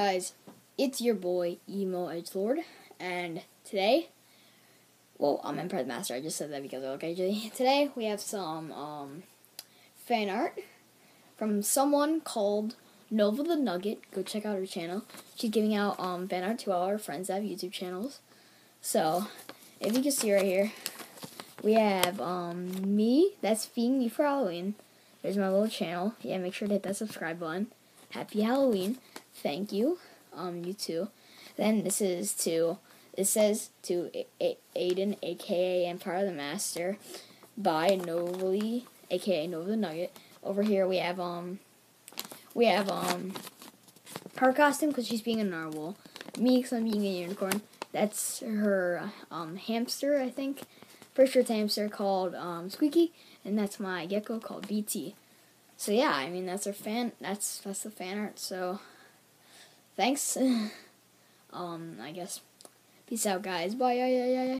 guys, it's your boy Emo Edgelord, and today, well, I'm Empire the Master. I just said that because I look AJ. Today we have some um, fan art from someone called Nova the Nugget. Go check out her channel. She's giving out um, fan art to all our friends that have YouTube channels. So, if you can see right here, we have um, me. That's feeding me for Halloween. There's my little channel. Yeah, make sure to hit that subscribe button. Happy Halloween. Thank you. Um, you too. Then this is to, it says to A- A- Aiden, aka Empire the Master, by Novely, aka Nova the Nugget. Over here we have, um, we have, um, her costume because she's being a narwhal. Me because I'm being a unicorn. That's her, um, hamster, I think. Pretty sure it's hamster called, um, Squeaky. And that's my gecko called BT. So yeah, I mean that's our fan. That's that's the fan art. So thanks. um, I guess. Peace out, guys. Bye. Yeah, yeah, yeah, yeah.